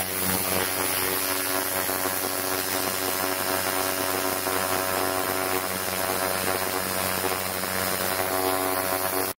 time.